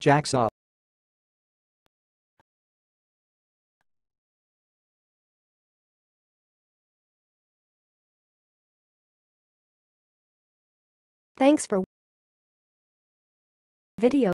Jacksaw. Thanks for video.